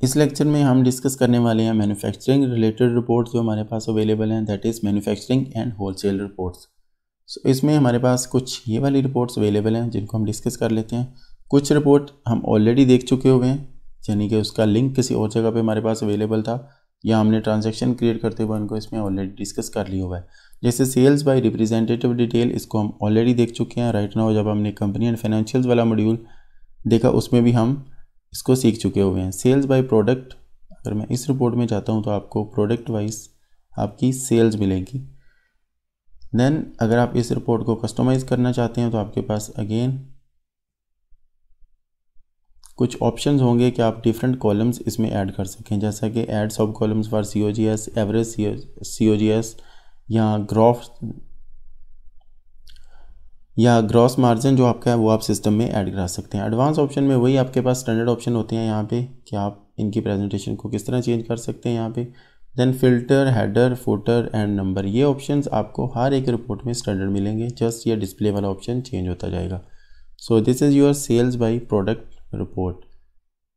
इस लेक्चर में हम डिस्कस करने वाले हैं मैन्युफैक्चरिंग रिलेटेड रिपोर्ट्स जो हमारे पास अवेलेबल हैं that is manufacturing and wholesale reports so इसमें हमारे पास कुछ ये वाली रिपोर्ट्स अवेलेबल हैं जिनको हम डिस्कस कर लेते हैं। कुछ रिपोर्ट हम ऑलरेडी देख चुके हुए हैं, यानी कि उसका लिंक किसी और जगह पे हमारे पास अवेलेबल था, या हमने ट्रांजैक्शन क्रिएट करते हुए उनको इसमें ऑलरेडी डिस्कस कर लिया हुआ है। जैसे सेल्स बाय रिप्रेजेंटेटिव डिटेल इसको हम ऑलरेडी देख चुके हैं। राइट नाउ जब हमने कंपनी एंड फाइनेंशियल्स वाला मॉड्यूल देखा, उसमें भी हम इसको सीख चुके हुए हैं। सेल्स बाय प्रोडक्ट अगर मैं इस रिपोर्ट में जाता हूँ तो आपको प्रोडक्ट वाइज आपकी सेल्स मिलेगी। देन अगर आप इस रिपोर्ट को कस्टमाइज़ करना चाहते हैं तो आपके पास अगेन कुछ ऑप्शंस होंगे कि आप डिफरेंट कॉलम्स इसमें ऐड कर सकें। जैसा कि ऐड सब columns for C O G S average C O G S या ग्रॉफ या ग्रॉस मार्जिन जो आपका है, वो आप सिस्टम में ऐड करा सकते हैं। एडवांस ऑप्शन में वही आपके पास स्टैंडर्ड ऑप्शन होते हैं यहाँ पे कि आप इनकी प्रेजेंटेशन को किस तरह चेंज कर सकते हैं यहाँ पे। Then filter header footer and number ये ऑप्शंस आपको हर एक रिपोर्ट में स्टैंडर्ड मिलेंगे। जस्ट ये डिस्प्ले वाला ऑप्शन चेंज होता जाएगा। So this is your sales by product report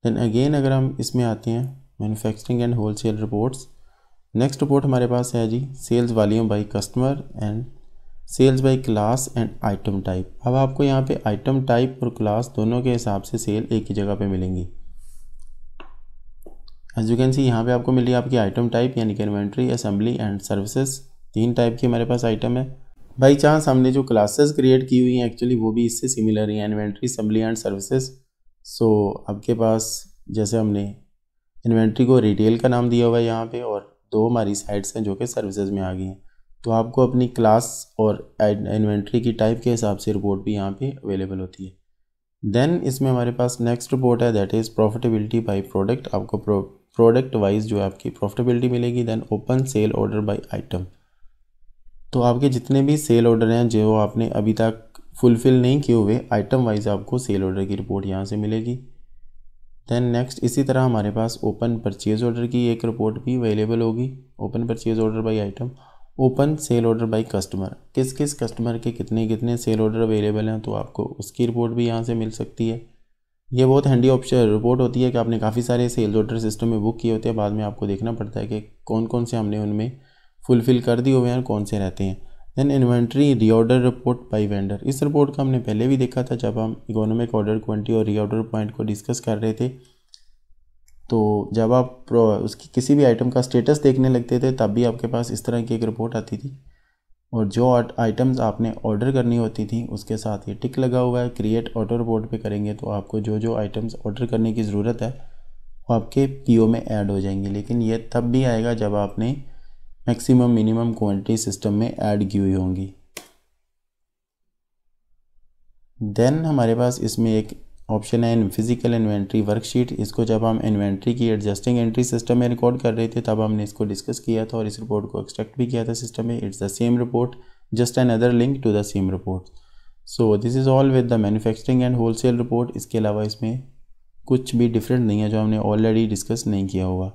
then again अगर हम इसमें आते हैं manufacturing and wholesale reports next report हमारे पास है जी sales volume by customer and sales by class and item type. अब आपको यहाँ पे आइटम टाइप और क्लास दोनों के हिसाब से सेल एक ही जगह पे मिलेंगी। एज यू कैन सी यहाँ पे आपको मिली आपकी आइटम टाइप, यानी कि इन्वेंट्री असेंबली एंड सर्विसेज़ तीन टाइप की हमारे पास आइटम है। बाई चांस हमने जो क्लासेस क्रिएट की हुई हैं एक्चुअली वो भी इससे सिमिलर ही हैं inventory assembly and services so आपके पास जैसे हमने इन्वेंट्री को रिटेल का नाम दिया हुआ है यहाँ पे, और दो हमारी साइट्स हैं जो कि सर्विसेज़ में आ गई हैं। तो आपको अपनी क्लास और इन्वेंट्री की टाइप के हिसाब से रिपोर्ट भी यहाँ पे अवेलेबल होती है। देन इसमें हमारे पास नेक्स्ट रिपोर्ट है that is profitability by product आपको प्रोडक्ट वाइज जो है आपकी प्रॉफिटेबिलिटी मिलेगी then open sale order by item तो आपके जितने भी सेल ऑर्डर हैं, जो आपने अभी तक फुलफ़िल नहीं किए हुए आइटम वाइज आपको सेल ऑर्डर की रिपोर्ट यहाँ से मिलेगी। देन नेक्स्ट इसी तरह हमारे पास ओपन परचेज़ ऑर्डर की एक रिपोर्ट भी अवेलेबल होगी open purchase order by item open sale order by customer. किस किस कस्टमर के कितने कितने सेल ऑर्डर अवेलेबल हैं तो आपको उसकी रिपोर्ट भी यहाँ से मिल सकती है। ये बहुत हैंडी ऑप्शन रिपोर्ट होती है कि आपने काफ़ी सारे सेल्स ऑर्डर सिस्टम में बुक किए होते हैं। बाद में आपको देखना पड़ता है कि कौन कौन से हमने उनमें फुलफ़िल कर दिए हुए हैं कौन से रहते हैं। Then inventory reorder report by vendor इस रिपोर्ट का हमने पहले भी देखा था जब हम इकोनॉमिक ऑर्डर क्वांटिटी और रीऑर्डर पॉइंट को डिस्कस कर रहे थे। तो जब आप उसकी किसी भी आइटम का स्टेटस देखने लगते थे तब भी आपके पास इस तरह की एक रिपोर्ट आती थी। और जो आइटम्स आपने ऑर्डर करनी होती थी, उसके साथ ये टिक लगा हुआ है क्रिएट ऑर्डर रिपोर्ट पे करेंगे तो आपको जो जो आइटम्स ऑर्डर करने की ज़रूरत है, वो आपके पीओ में ऐड हो जाएँगे। लेकिन ये तब भी आएगा जब आपने मैक्सिमम मिनिमम क्वांटिटी सिस्टम में ऐड की हुई होंगी। देन हमारे पास इसमें एक ऑप्शन है फ़िज़िकल इन्वेंट्री वर्कशीट। इसको जब हम इन्वेंट्री की एडजस्टिंग एंट्री सिस्टम में रिकॉर्ड कर रहे थे, तब हमने इसको डिस्कस किया था और इस रिपोर्ट को एक्सट्रैक्ट भी किया था सिस्टम में। It's the same report, just another link to the same report. So, this is all with the manufacturing and wholesale report. इसके अलावा इसमें कुछ भी डिफरेंट नहीं है, जो हमने ऑलरेडी डिस्कस नहीं किया होगा।